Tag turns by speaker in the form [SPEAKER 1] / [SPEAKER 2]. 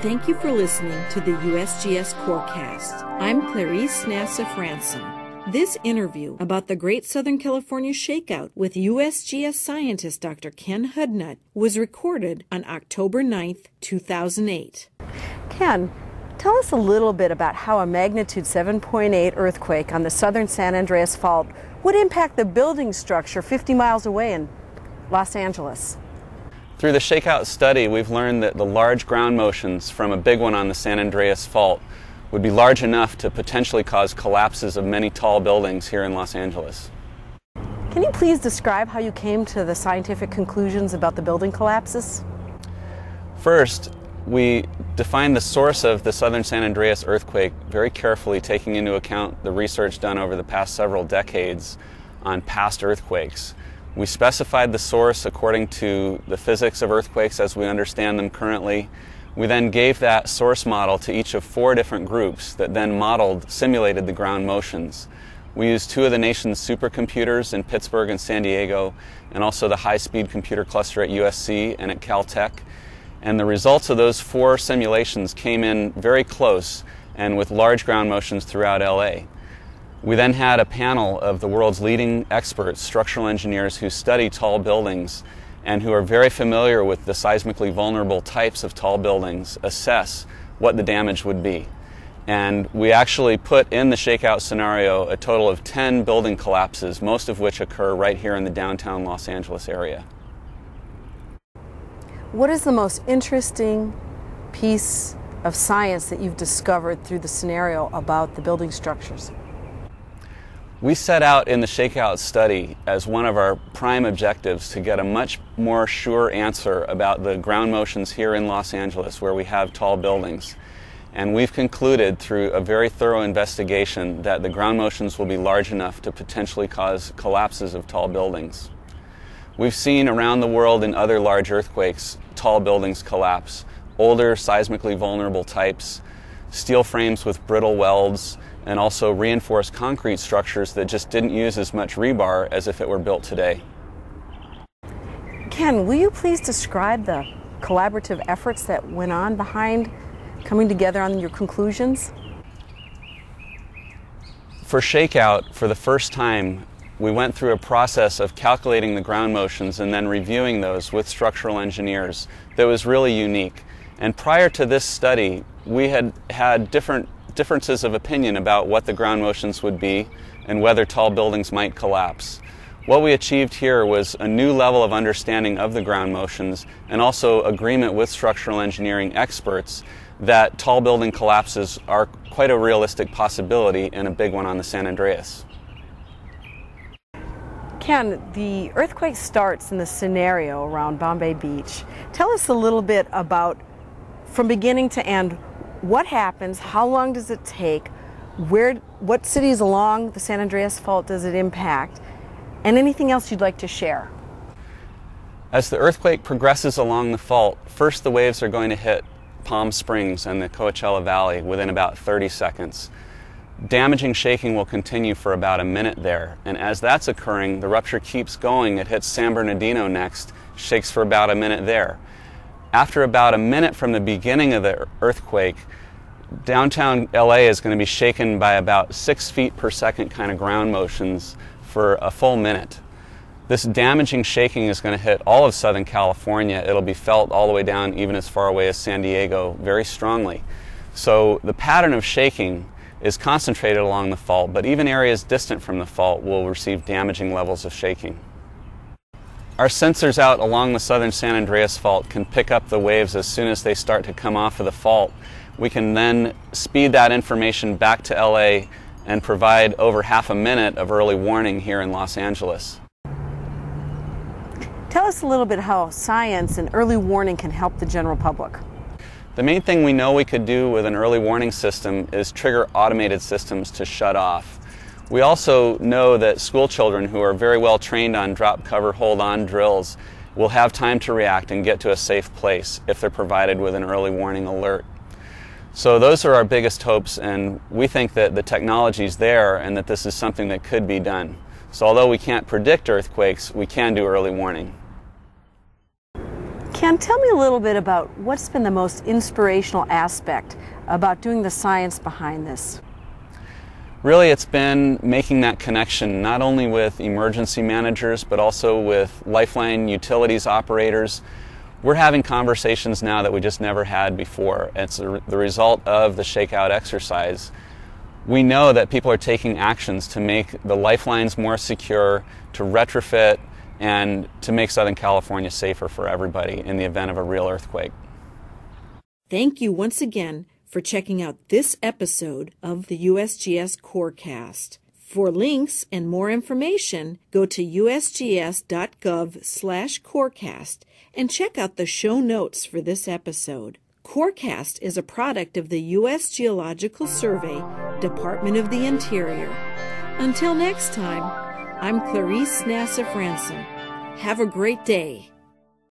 [SPEAKER 1] Thank you for listening to the USGS Corecast. I'm Clarice Franson. This interview about the Great Southern California Shakeout with USGS scientist Dr. Ken Hudnut was recorded on October 9th, 2008.
[SPEAKER 2] Ken, tell us a little bit about how a magnitude 7.8 earthquake on the southern San Andreas Fault would impact the building structure 50 miles away in Los Angeles.
[SPEAKER 3] Through the shakeout study, we've learned that the large ground motions from a big one on the San Andreas Fault would be large enough to potentially cause collapses of many tall buildings here in Los Angeles.
[SPEAKER 2] Can you please describe how you came to the scientific conclusions about the building collapses?
[SPEAKER 3] First, we defined the source of the southern San Andreas earthquake very carefully, taking into account the research done over the past several decades on past earthquakes. We specified the source according to the physics of earthquakes as we understand them currently. We then gave that source model to each of four different groups that then modeled, simulated the ground motions. We used two of the nation's supercomputers in Pittsburgh and San Diego, and also the high speed computer cluster at USC and at Caltech. And the results of those four simulations came in very close and with large ground motions throughout LA. We then had a panel of the world's leading experts, structural engineers who study tall buildings and who are very familiar with the seismically vulnerable types of tall buildings assess what the damage would be. And we actually put in the shakeout scenario a total of 10 building collapses, most of which occur right here in the downtown Los Angeles area.
[SPEAKER 2] What is the most interesting piece of science that you've discovered through the scenario about the building structures?
[SPEAKER 3] We set out in the shakeout study as one of our prime objectives to get a much more sure answer about the ground motions here in Los Angeles where we have tall buildings. And we've concluded through a very thorough investigation that the ground motions will be large enough to potentially cause collapses of tall buildings. We've seen around the world in other large earthquakes tall buildings collapse, older seismically vulnerable types, steel frames with brittle welds, and also reinforced concrete structures that just didn't use as much rebar as if it were built today.
[SPEAKER 2] Ken, will you please describe the collaborative efforts that went on behind coming together on your conclusions?
[SPEAKER 3] For Shakeout, for the first time, we went through a process of calculating the ground motions and then reviewing those with structural engineers that was really unique. And prior to this study, we had had different differences of opinion about what the ground motions would be and whether tall buildings might collapse. What we achieved here was a new level of understanding of the ground motions and also agreement with structural engineering experts that tall building collapses are quite a realistic possibility and a big one on the San Andreas.
[SPEAKER 2] Ken, the earthquake starts in the scenario around Bombay Beach. Tell us a little bit about, from beginning to end, what happens, how long does it take, where, what cities along the San Andreas Fault does it impact, and anything else you'd like to share.
[SPEAKER 3] As the earthquake progresses along the fault, first the waves are going to hit Palm Springs and the Coachella Valley within about 30 seconds. Damaging shaking will continue for about a minute there, and as that's occurring, the rupture keeps going. It hits San Bernardino next, shakes for about a minute there. After about a minute from the beginning of the earthquake, downtown LA is going to be shaken by about six feet per second kind of ground motions for a full minute. This damaging shaking is going to hit all of Southern California. It'll be felt all the way down, even as far away as San Diego, very strongly. So the pattern of shaking is concentrated along the fault, but even areas distant from the fault will receive damaging levels of shaking. Our sensors out along the southern San Andreas Fault can pick up the waves as soon as they start to come off of the fault. We can then speed that information back to LA and provide over half a minute of early warning here in Los Angeles.
[SPEAKER 2] Tell us a little bit how science and early warning can help the general public.
[SPEAKER 3] The main thing we know we could do with an early warning system is trigger automated systems to shut off. We also know that school children who are very well trained on drop, cover, hold on drills will have time to react and get to a safe place if they're provided with an early warning alert. So those are our biggest hopes, and we think that the technology is there and that this is something that could be done. So although we can't predict earthquakes, we can do early warning.
[SPEAKER 4] Ken, tell me a little bit about what's been the most inspirational aspect about doing the science behind this.
[SPEAKER 3] Really, it's been making that connection not only with emergency managers but also with lifeline utilities operators. We're having conversations now that we just never had before. It's the result of the shakeout exercise. We know that people are taking actions to make the lifelines more secure, to retrofit and to make Southern California safer for everybody in the event of a real earthquake.
[SPEAKER 2] Thank you once again for checking out this episode of the USGS Corecast. For links and more information, go to usgs.gov/corecast and check out the show notes for this episode. Corecast is a product of the U.S. Geological Survey, Department of the Interior. Until next time, I'm Clarice Nassif Ransom. Have a great day.